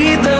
breathe